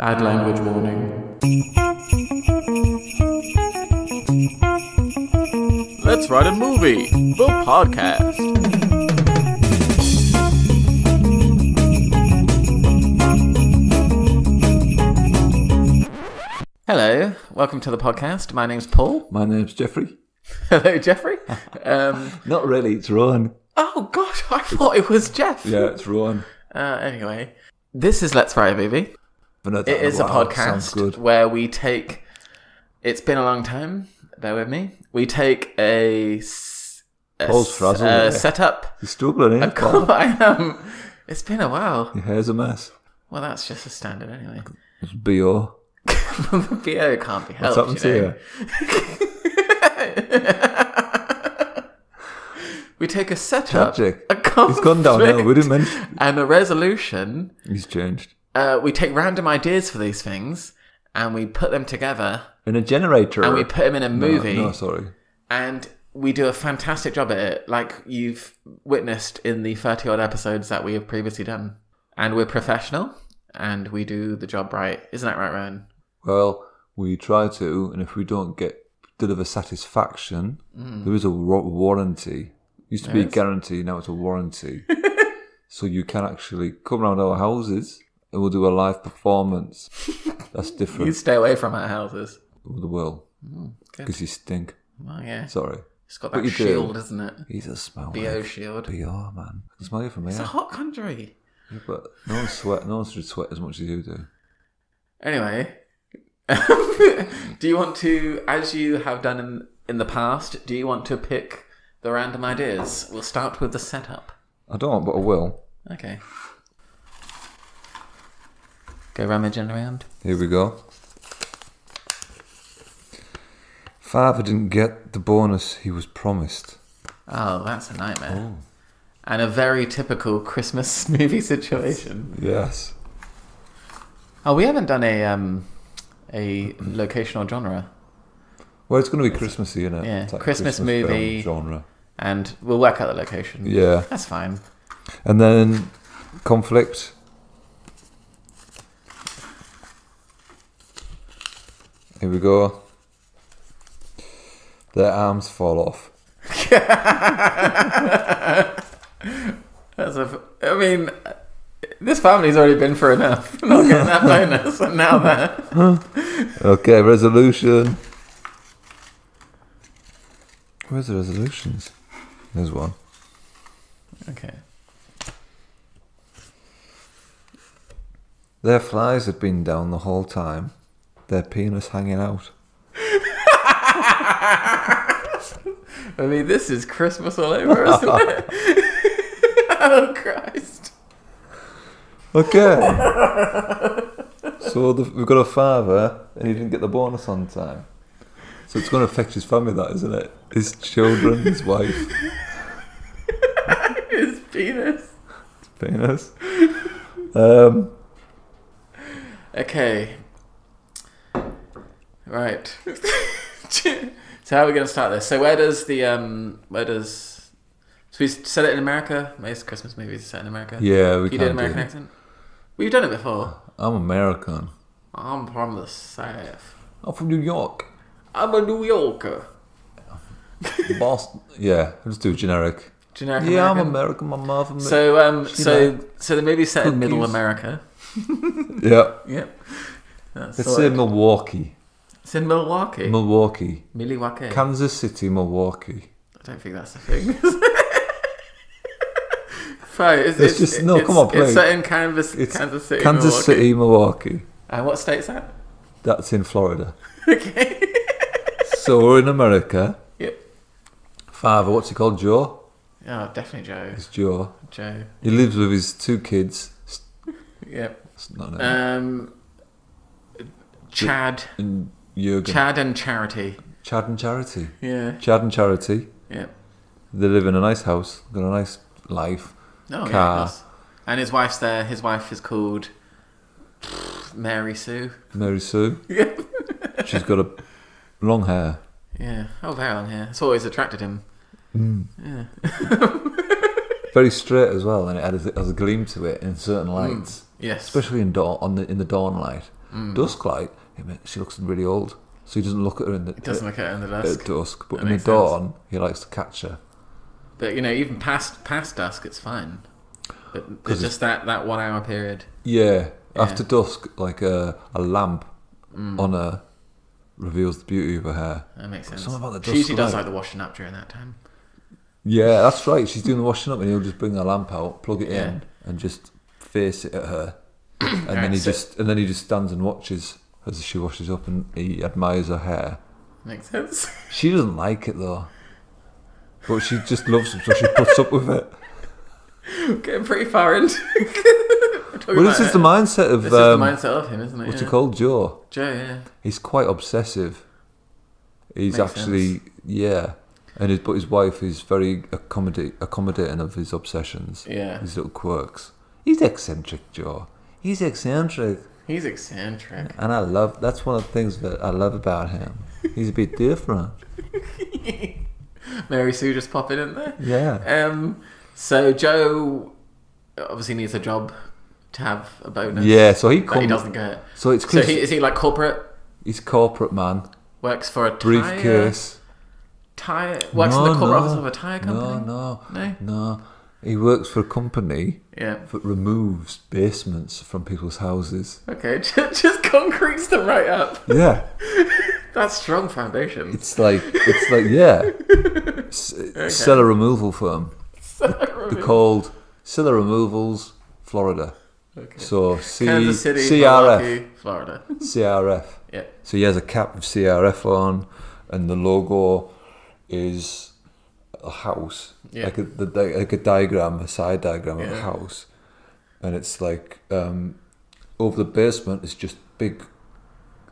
Bad language warning. Let's write a movie. The podcast. Hello, welcome to the podcast. My name's Paul. My name's Jeffrey. Hello, Jeffrey. Um, Not really, it's Rowan. oh gosh, I thought it was Jeff. Yeah, it's Rowan. Uh, anyway, this is Let's Write a Movie. It a while. Podcast where we take. It's been a long time. Bear with me. We take a, a frazzled a there. setup. You're struggling, eh? I am. It's been a while. Your hair's a mess. Well, that's just a standard anyway. It's B.O. BO can't be helped. What's happened you to know. you? we take a setup, Tragic. a He's gone downhill. We didn't mention. and a resolution. He's changed. Uh, we take random ideas for these things, and we put them together, In a generator. and we put them in a movie. No, sorry. and we do a fantastic job at it, like you've witnessed in the 30 odd episodes that we have previously done. And we're professional, and we do the job right. Isn't that right, Ryan? Well, we try to, and if we don't get deliver satisfaction, Mm. there is a wa- warranty. Used to be a guarantee, now it's a warranty. so you can actually come around our houses and we'll do a live performance. That's different. You stay away from our houses. with the will. Oh, because you stink. Oh, yeah. Sorry. It's got But that you do. shield, isn't it? He's a smell. BO man. shield. BO, man. I can smell you from It's a eh? hot country. Yeah, but no one sweat. No one should sweat as much as you do. Anyway, do you want to, as you have done in, in the past, do you want to pick the random ideas? We'll start with the setup. I don't, but I will. Okay. Go rummaging around. Here we go. Father didn't get the bonus he was promised. Oh, that's a nightmare. And a very typical Christmas movie situation. Yes. Oh, we haven't done a um a location or genre, Well, it's going to be Christmassy, isn't it? Yeah, like Christmas film movie. genre. and we'll work out the location. Yeah, That's fine. and then conflict. Here we go. Their arms fall off. That's a. I mean, this family's already been for enough. Not getting that bonus, and now that. Okay, resolution. Where's the resolutions? There's one. Okay. Their flies had been down the whole time. Their penis hanging out. I mean, this is Christmas all over, isn't it? oh Christ! Okay. so the, we've got a father, and he didn't get the bonus on time. So it's going to affect his family, that isn't it? His children, his wife, His penis. penis. Um, Okay. Right. so how are we going to start this? So where does the um where does so we set it in America? Most Christmas movies are set in America. yeah, we You did do American it. accent. We've done it before. I'm American. I'm from the South. I'm from New York. I'm a New Yorker. Boston. Yeah, just do generic. Generic Yeah, American. I'm American. My mother. So um so like so the movie's set in Middle. America. yeah. Yep. That's Let's sorted. say Milwaukee. It's in Milwaukee. Milwaukee. Milwaukee. Kansas City, Milwaukee. I don't think that's the thing. Fine, it's, It's it's just- no, it's- come on, It's please. set in Kansas, It's Kansas City. Kansas Milwaukee. City, Milwaukee. And what state's that? That's in Florida. Okay. so we're in America. yep. Father, what's he called? Joe? Oh, definitely Joe. It's Joe. Joe. He lives with his two kids. Yep. s- not. Um, Chad. and Jurgen. Chad and Charity. Chad and Charity. Yeah. Chad and Charity. Yeah. They live in a nice house, got a nice life. Oh. Car. course. And his wife's there. His wife is called Mary Sue. Mary Sue. Yeah. She's got a long hair. Yeah. Oh, very on here. It's always attracted him. Mm. Yeah. Very straight as well, and it has a, has a gleam to it in certain lights, Yes. especially in dawn on the in the dawn light. Dusk light, she looks really old. So he doesn't look at her in the It doesn't look at it in the at dusk. dusk, but That in the makes sense. dawn, he likes to catch her. But you know, even past past dusk, it's fine. But it's- just that that one hour period. Yeah, Yeah. after dusk, like a a lamp Mm. on her reveals the beauty of her hair. That makes sense. Something about the she usually does like the washing up during that time. Yeah, that's right. She's doing the washing up, and he'll just bring the lamp out, plug it Yeah. in, and just face it at her. and then he so- just and then he just stands and watches as she washes up, and he admires her hair. Makes sense. She doesn't like it though, but she just loves him, so she puts up with it. Getting pretty far into. Well, this is the mindset of This um, is the mindset of him, isn't it? what's yeah. it called, Joe. Joe, yeah. He's quite obsessive. He's Makes actually yeah, and his but his wife is very accommodate, accommodating of his obsessions. Yeah. his little quirks. He's eccentric, Joe. He's eccentric, He's eccentric. and I love. That's one of the things that I love about him. He's a bit different. Mary Sue just popping in there. Yeah. Um. So Joe obviously needs a job to have a bonus. Yeah, so he that he doesn't get. So it's So he, is he like corporate? he's corporate man, Works for a tire, briefcase. tire. Works in the corporate no. office of a tire company. No, no, No? no. He works for a company Yeah. that removes basements from people's houses. Okay. Just, just concretes them right up. Yeah. That's strong foundation. It's like it's like yeah, S- cellar removal firm. They're called Cellar Removals Florida. Okay. So C- City, CRF Milwaukee, Florida. CRF. Yeah. So he has a cap with CRF on, and the logo is a house, Yeah. like a the, like a diagram, a side diagram of a house, and it's like um, over the basement is just big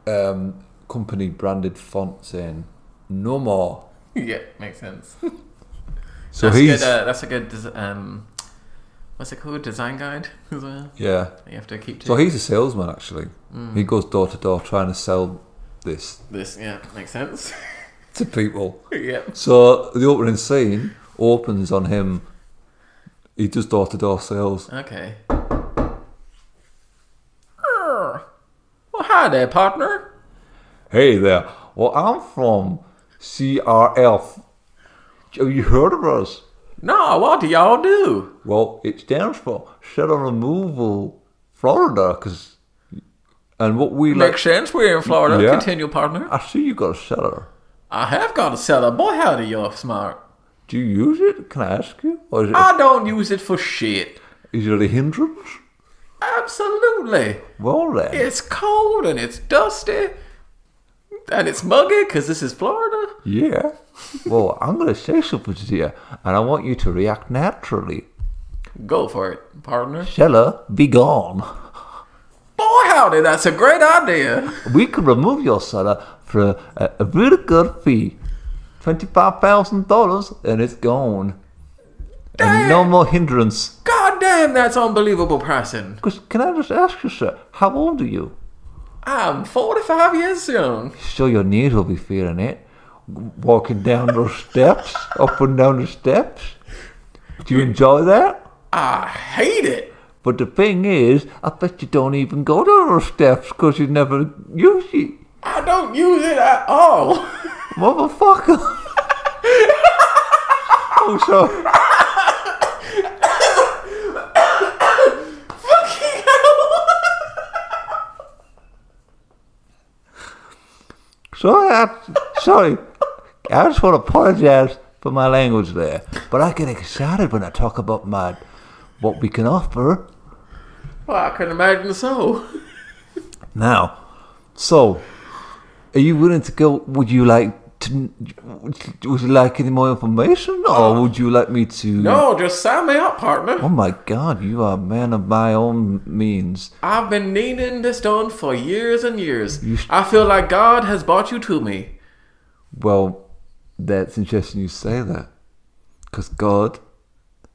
um, company branded font saying "No more." Yeah, makes sense. So that's he's good. Uh, that's a good. Um, what's it called? Design guide as well. yeah. You have to keep to So he's a salesman actually. Mm. He goes door to door trying to sell this this. Yeah, makes sense. To people. yeah. So the opening scene opens on him. He does door to door sales. Okay. Well, hi there, partner. Hey there. Well, I'm from CRF. Have you heard of us? No, what do y'all do? Well, it stands for Cellar Removal Florida. Cause, and what we like. Makes sense. We're in Florida. Yeah. Continue, partner. I see you got a cellar. I have got a cellar. Boy, howdy, you're smart. Do you use it? Can I ask you? Or is it, I don't use it for shit. is it a hindrance? Absolutely. Well then. It's cold and it's dusty and it's muggy because this is Florida. Yeah. Well, I'm going to say something to you, and I want you to react naturally. Go for it, partner. Cellar, be gone. Howdy, that's a great idea. We can remove your cellar for a, a, really good fee. $25,000 and it's gone. And no more hindrance. God damn, that's unbelievable pricing. Can I just ask you, sir, how old are you? I'm 45 years young. Sure, your knees will be feeling it. Walking down those steps, up and down the steps. Do you enjoy that? I hate it. But the thing is, I bet you don't even go down those steps because you never use it. I don't use it at all. Motherfucker. oh, sorry. Fucking hell. Sorry, I, sorry. I just want to apologize for my language there. But I get excited when I talk about my what we can offer. Well, I can imagine so. Now, so are you willing to go? Would you like to? Would you like any more information, or oh. would you like me to? No, just sign me up, partner. Oh my God, you are a man of my own means. I've been needing this done for years and years. Sh- I feel like God has brought you to me. Well, that's interesting you say that, because God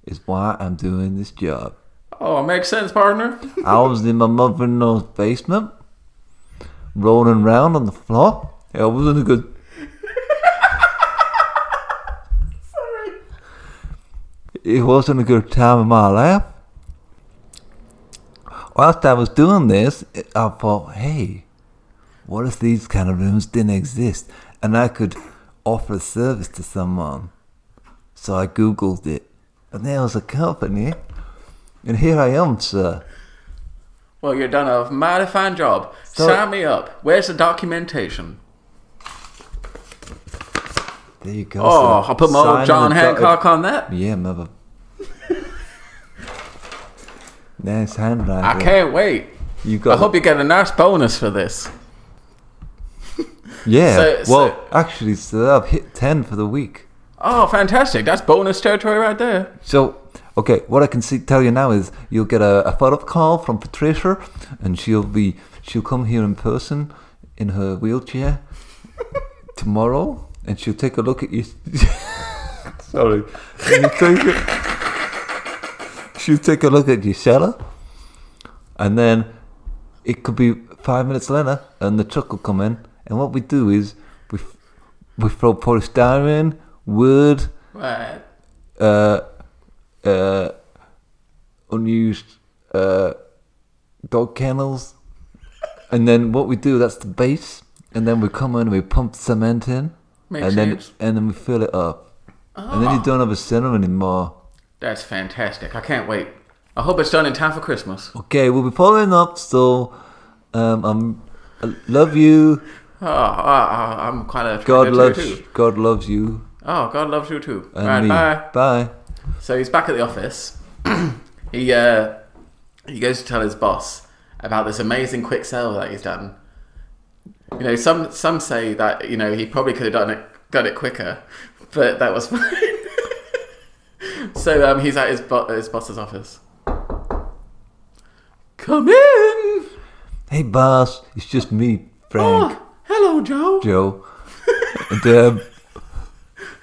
is why I'm doing this job. Oh, it makes sense, partner. I was in my mother-in-law's basement, rolling around on the floor. I wasn't a good. Sorry. It wasn't a good time of my life. whilst I was doing this, I thought, hey, what if these kind of rooms didn't exist and I could offer a service to someone? So I googled it, and there was a company, and here I am, sir. Well, you've done a mighty fine job. So- Sign me up. Where's the documentation? There you go. Oh, sir. I'll put my Sign old John Hancock on that. Yeah, mother. nice handwriting. I can't wait. You got. I hope you get a nice bonus for this. yeah. So- well, so- actually, I've hit ten for the week. Oh, fantastic. That's bonus territory right there. So, okay, what I can see, tell you now is you'll get a, a follow-up call from Patricia, and she'll be she'll come here in person in her wheelchair tomorrow, and she'll take a look at you. Sorry, And you take a- she'll take a look at your cellar, and then it could be five minutes later, and the truck will come in, and what we do is we f- we throw polystyrene, wood Right. uh, uh, unused uh, dog kennels, and then what we do that's the base, and then we come in and we pump cement in, Makes and then and then we fill it up, and then you don't have a cinema anymore. That's fantastic. I can't wait. I hope it's done in time for Christmas. Okay, we'll be following up. So, um, I'm, I love you. Oh, oh, oh, I'm quite a God loves. God loves you. Oh, God loves you too. And right, me. bye. Bye. So he's back at the office. he uh, he goes to tell his boss about this amazing quick sell that he's done. You know, some some say that you know he probably could have done it done it quicker, but that was fine. so um, he's at his bo- his boss's office. Come in. Hey, boss. It's just me, Frank. Oh, hello, Joe. Joe. and um,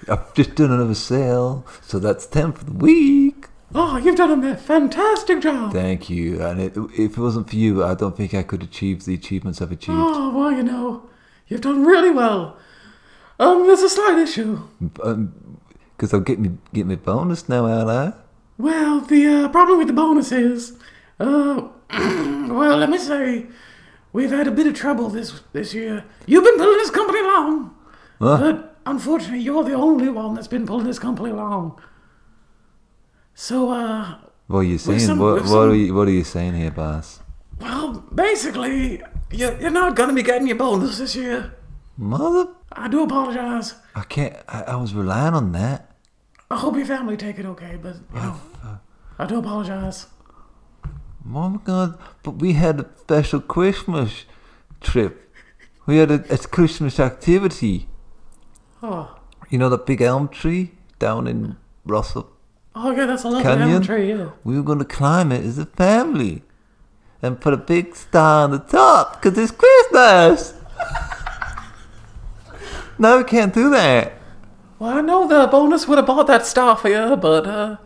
I've just done another sale, so that's ten for the week. Oh, you've done a fantastic job. Thank you. And it, if it wasn't for you, I don't think I could achieve the achievements I've achieved. Oh, well, you know, you've done really well. Um, there's a slight issue. Because I'll get me get me bonus now, I? Well, the uh, problem with the bonus is, uh, well, let me say, we've had a bit of trouble this this year. You've been pulling this company along, Huh? but unfortunately, you're the only one that's been pulling this company along. So, uh, What are you saying? some- what, what some- are you What are you saying here, boss? well, basically, you're, you're not gonna be getting your bonus this year. Mother, I do apologize. I can't. I, I was relying on that. I hope your family take it okay, but you know, I do apologize. Oh my god! But we had a special Christmas trip. We had a, a Christmas activity. Oh, You know the big elm tree down in Russell. oh yeah, that's a lovely Canyon? elm tree. Yeah. We were going to climb it as a family and put a big star on the top because it's Christmas. no, we can't do that. Well, I know the bonus would have bought that star for you, but uh,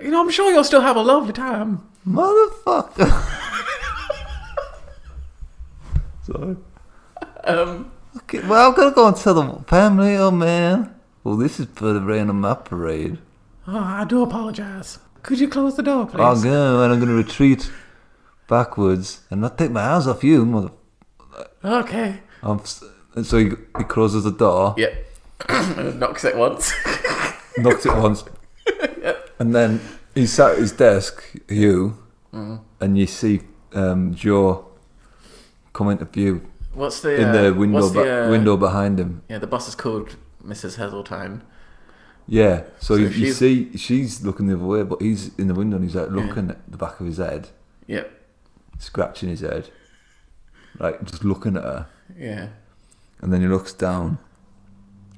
you know, I'm sure you'll still have a lovely time. Motherfucker. Sorry. Um, Okay, well, I'm going to go and tell the family, oh man. Well, this is for the rain on my parade. oh, I do apologize. Could you close the door, please? I'll go and I'm going to retreat backwards and not take my eyes off you, mother. Okay. I'm so he, he closes the door. Yep. Knocks it once. knocks it once, yep. and then he sat at his desk, you, and you see um, Joe come into view What's the in uh, the window the, uh, window behind him. Yeah, the boss is called Mrs. Heseltine. Yeah, so, So you, you see she's looking the other way, but he's in the window and he's like looking at the back of his head, Yep. scratching his head, like just looking at her, Yeah. and then he looks down,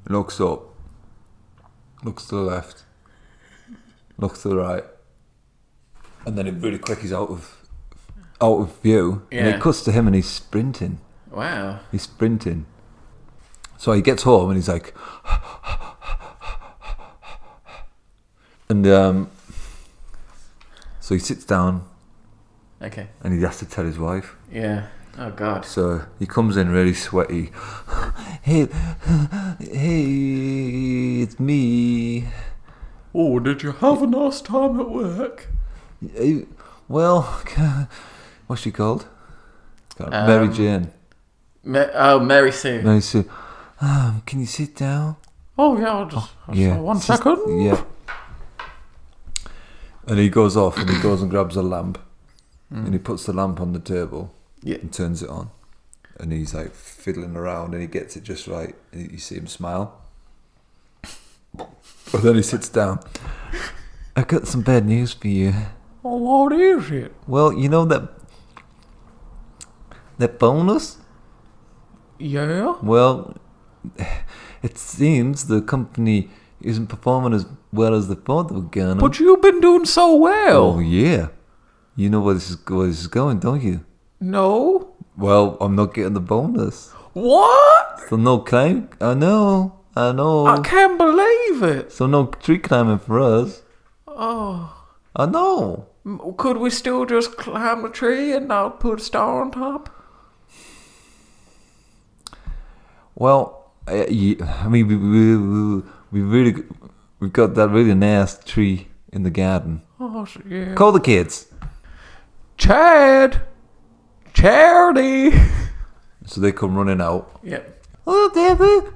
looks up, looks to the left, looks to the right, and then it really quick he's out of out of view, and it cuts to him and he's sprinting. Wow. He's sprinting. So he gets home and he's like, and um, so he sits down Okay. and he has to tell his wife. Yeah. Oh God. So he comes in really sweaty. hey, hey, it's me. Oh, did you have a nice time at work? Well, What's she called? Mary Um, Jane. Ma- oh, Mary Sue. Mary Sue. Um, can you sit down? Oh yeah, I'll just Yeah. one It's just- second. Yeah. And he goes off and he goes and grabs a lamp Mm. and he puts the lamp on the table Yeah. and turns it on. And he's like fiddling around and he gets it just right. And you see him smile. But then he sits down. I've got some bad news for you. Oh, what is it? Well, you know that that bonus? Yeah. Well, it seems the company isn't performing as well as they thought they were gonna. But you've been doing so well. Oh yeah, you know where this is where this is going, don't you? No. Well, I'm not getting the bonus, What? so no climb. I know, I know. I can't believe it. So no tree climbing for us. Oh. I know. Could we still just climb a tree and not put a star on top? Well, uh, I mean, we, we, we, we really we've got that really nice tree in the garden. Oh, yeah. Call the kids. Chad. Charity. So they come running out. Yep. Oh, David.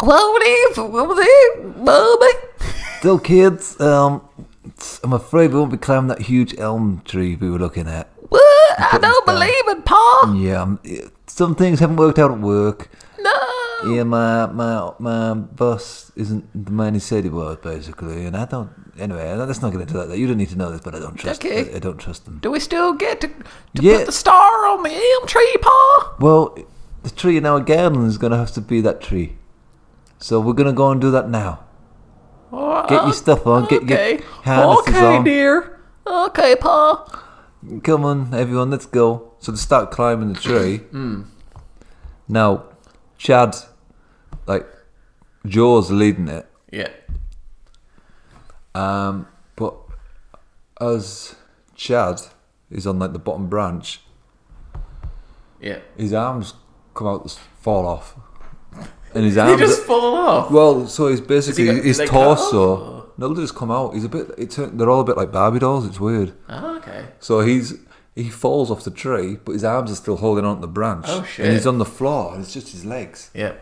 What is what was it, Bubby? Still, kids. Um, I'm afraid we won't be climbing that huge elm tree we were looking at. What? I don't believe it, Pa. Yeah, um, some things haven't worked out at work. No. Yeah, my my my boss isn't the man he said he was, basically, and I don't. Anyway, let's not get into that. You don't need to know this, but I don't trust. Okay. I, I don't trust them. Do we still get to, to Yeah. put the star on the elm tree, Pa? Well, the tree in our garden is gonna have to be that tree, so we're gonna go and do that now. Oh, get your stuff on. Get okay. your harnesses okay, on. dear. Okay, Pa. Come on, everyone, let's go. So they start climbing the tree. Hmm. Now, Chad, like, Joe's leading it. Yeah. Um, but as Chad is on like the bottom branch, Yeah. his arms come out, fall off, and his He arms. just fall off. well, so he's basically got- his did they cut off, torso. No, they just come out. He's a bit. It's they're all a bit like Barbie dolls. It's weird. Oh, okay. So he's he falls off the tree, but his arms are still holding on to the branch. Oh, And he's on the floor, and it's just his legs. Yeah.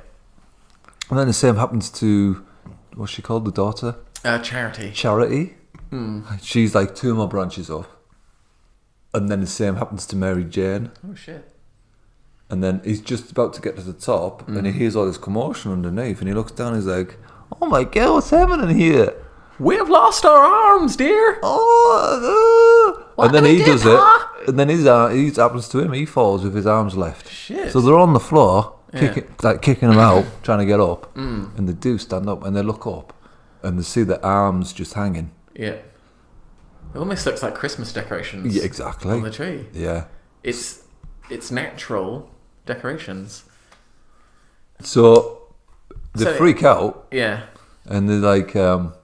And then the same happens to what's she called, the daughter, Uh, charity. Charity. Hmm. She's like two more branches up. And then the same happens to Mary Jane. Oh shit. And then he's just about to get to the top, and Hmm. he hears all this commotion underneath, and he looks down. And He's like, "Oh my god, what's happening here?" We've lost our arms, dear. Oh, uh," and then he do, does it, and then his ar- he happens to him. He falls with his arms left. Shit. So they're on the floor, Yeah. kicking, like kicking him out, trying to get up, Mm. and they do stand up, and they look up, and they see their arms just hanging. Yeah. It almost looks like Christmas decorations. Yeah, exactly. On exactly. the tree. Yeah. It's it's natural decorations. So they So- freak out, Yeah. and they're like, um,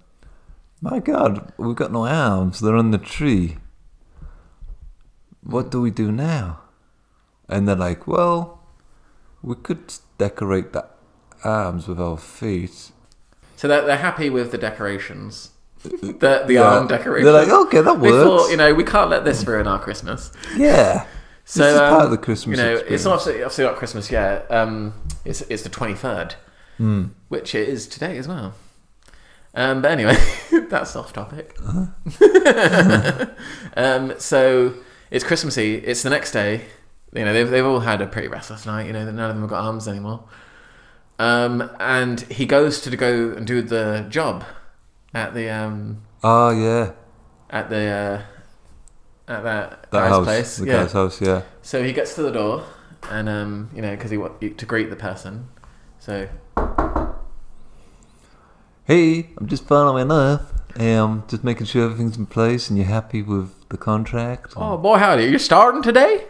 "My God, we've got no arms. They're on the tree. What do we do now?" And they're like, "Well, we could decorate the arms with our feet." So they're, they're happy with the decorations. The, the Yeah. arm decorations. They're like, "Okay, that works." you know, we can't let this ruin our Christmas. Yeah. So this is um, part of the Christmas You know, experience. it's not obviously, obviously not Christmas yet. Um, it's it's the twenty third, Hmm. which it is today as well. Um, but anyway, that's off topic. Uh-huh. um, so it's Christmassy. It's the next day. You know, they've they've all had a pretty restless night. You know, none of them have got arms anymore. Um, and he goes to go and do the job at the um, Oh yeah, at the uh, at that, that guy's house, place. the yeah. guy's house. Yeah. So he gets to the door, and um, you know, because he wants to greet the person. So Hey, I'm just following up. Um, just making sure everything's in place and you're happy with the contract. Oh boy, howdy! You're starting today?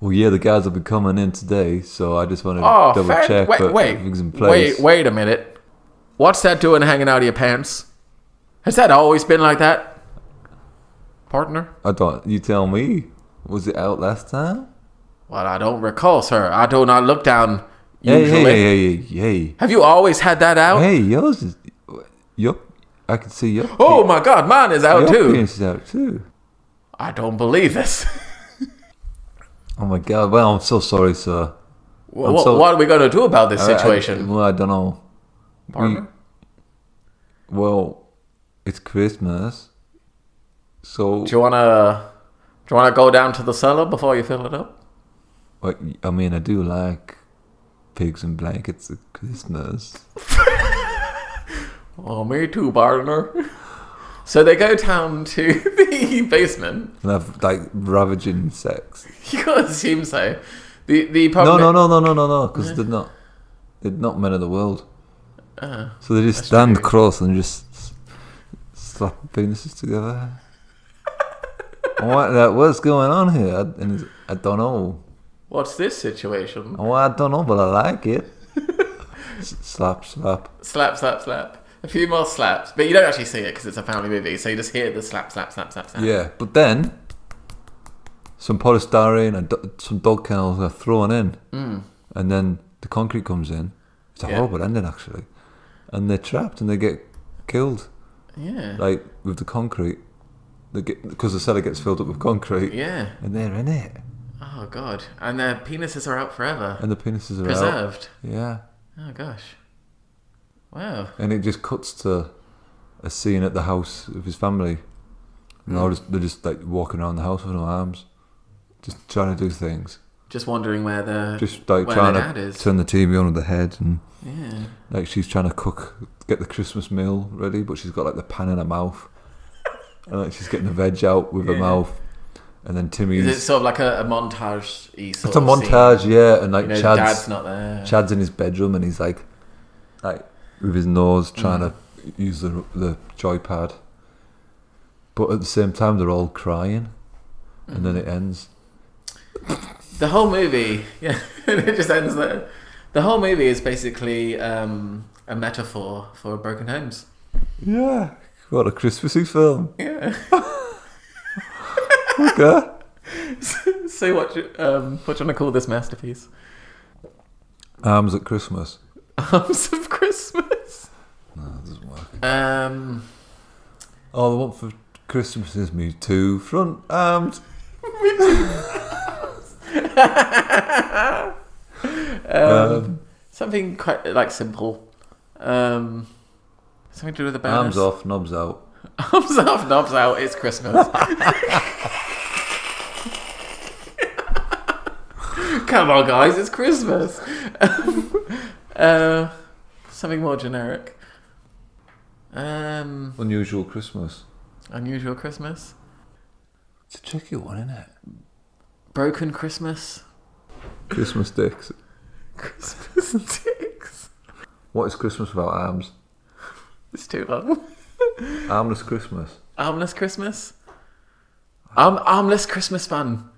Well, yeah, the guys will be coming in today, so I just wanted to Oh, double fan- check wait, wait, everything's in place. wait, wait a minute. What's that doing hanging out of your pants? Has that always been like that, partner? I don't. You tell me. Was it out last time? Well, I don't recall, sir. I do not look down Hey, usually. hey, hey, hey, hey, Have you always had that out? hey! Yours is. Yup. I can see your. Oh my God, mine is out your too. penis is out too. I don't believe this. Oh my god. Well, I'm so sorry, sir. I'm what, so- what are we going to do about this I- I- situation? well, I don't know. Partner? Well, it's Christmas, so Do you want to do you want to go down to the cellar before you fill it up? like, I mean, I do like pigs and blankets at Christmas. Oh, me too, partner. So they go down to the basement. And have like ravaging sex. You gotta assume so. The the No, problem. no, no, no, no, no, no, because they're not. They're not men of the world. Uh, So they just stand true. across and just slap penises together. what? That, what's going on here? I, and I don't know. what's this situation? Oh, I don't know, but I like it. S- slap, slap. Slap, slap, slap. A few more slaps, but you don't actually see it because it's a family movie. So you just hear the slap, slap, slap, slap, slap. Yeah, but then some polystyrene and do- some dog kennels are thrown in, Mm. and then the concrete comes in. It's a Yeah. horrible ending, actually. And they're trapped and they get killed. Yeah. Like with the concrete, they get because the cellar gets filled up with concrete, yeah. and they're in it, Oh god. And their penises are out forever, and the penises are out. preserved. Yeah, Oh gosh. Wow. and it just cuts to a scene at the house of his family. And they're, just, they're just like walking around the house with no arms, just trying to do things. Just wondering where the Just like trying to turn the TV on with the head, and yeah. like she's trying to cook, get the Christmas meal ready, but she's got like the pan in her mouth, and like she's getting the veg out with her mouth, and then Timmy's. Is it sort of like a, a montage? it's a montage, yeah, and like You know, Chad's dad's not there. Chad's in his bedroom, and he's like, like with his nose trying to use the the joypad, but at the same time they're all crying, and then it ends. The whole movie, yeah, it just ends there. The whole movie is basically um, a metaphor for broken homes. Yeah, what a Christmassy film. Yeah. Okay. so what? you- Um, what do you want to call this masterpiece? Arms at Christmas. Arms of Christmas. No, it doesn't work. Um, Oh, the one for Christmas is me too. Front arms. um, something quite like simple. Um, something to do with the bonus. Arms off, knobs out. Arms off, knobs out. It's Christmas. Come on, guys, it's Christmas. uh, something more generic. Um, Unusual Christmas. unusual Christmas. It's a tricky one, isn't it? Broken Christmas. Christmas dicks. Christmas dicks. What is Christmas without arms? It's too long. Armless Christmas. Armless Christmas. Arm armless Christmas fun.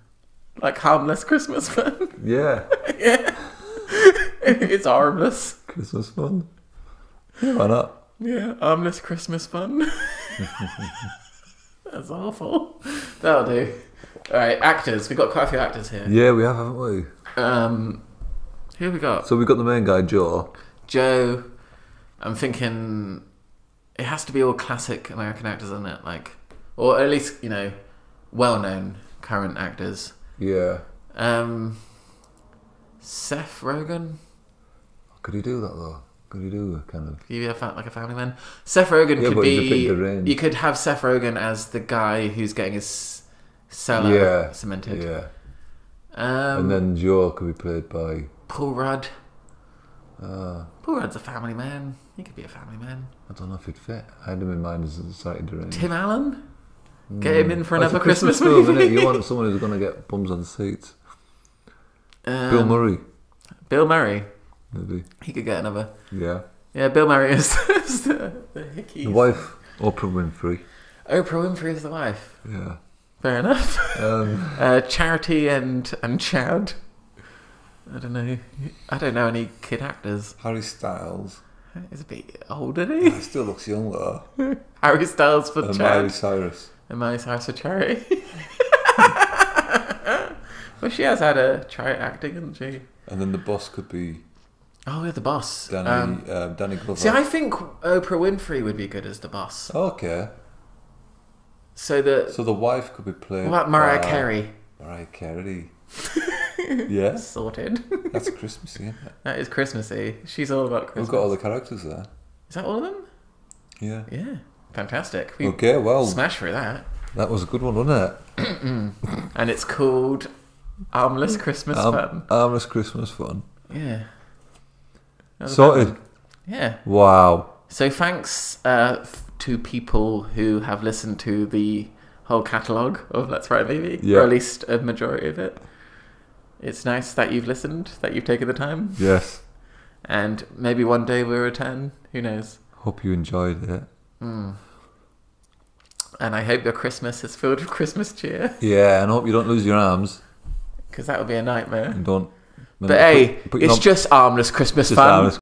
Like harmless Christmas fun. Yeah. yeah. it's armless. Christmas fun. Yeah, why not? Yeah, armless Christmas fun. That's awful. That'll do. Alright, actors. We've got quite a few actors here. Yeah, we have, haven't we? Um who have we got? So we've got the main guy, Joe. Joe. I'm thinking it has to be all classic American actors, isn't it? Like or at least, you know, well known current actors. Yeah. Um, Seth Rogen. Could he do that though? Could he do a kind of? Could you be a fa- like a family man? Seth Rogen Yeah, could but he's a be. You could have Seth Rogen as the guy who's getting his cellar Yeah. cemented. Yeah. Um, And then Joe could be played by. Paul Rudd. Uh, Paul Rudd's a family man. He could be a family man. I don't know if he'd fit. I had him in mind as a slightly deranged. Tim Allen. Get him in for another Christmas, film, movie. innit? You want someone who's going to get bums on seats. Um, Bill Murray, Bill Murray. Maybe. He could get another. Yeah. Yeah, Bill Murray is, is the, the hickey. The wife, Oprah Winfrey. Oprah Winfrey is the wife. Yeah. Fair enough. Um, Uh, Charity and and Chad. I don't know. I don't know any kid actors. Harry Styles. He's a bit old, isn't He he? still looks young though. Harry Styles for And Chad. Miley Cyrus. And Miley Cyrus for Charity. well, she has had a try at acting, hasn't she? And then the boss could be Oh, yeah, the boss. Danny, Um, um, Danny Glover. see, I think Oprah Winfrey would be good as the boss. Okay. So the So the wife could be played what about Mariah Carey? Mariah Carey. Yeah, Sorted. that's Christmassy. Isn't it? that is Christmassy. She's all about Christmas. We've got all the characters there. Is that all of them? Yeah. Yeah. Fantastic. We Okay, well, Smash through that. that was a good one, wasn't it? And it's called Armless Christmas Arm- Fun. Armless Christmas fun. Yeah. Sorted. Yeah. Wow. So thanks uh, to people who have listened to the whole catalogue of Let's Write Yeah. or at least a majority of it. It's nice that you've listened, that you've taken the time, Yes. and maybe one day we'll return. Who knows? Hope you enjoyed it. Mm. And I hope your Christmas is filled with Christmas cheer, Yeah, and I hope you don't lose your arms because that would be a nightmare. and don't. But hey, it's just armless Christmas armless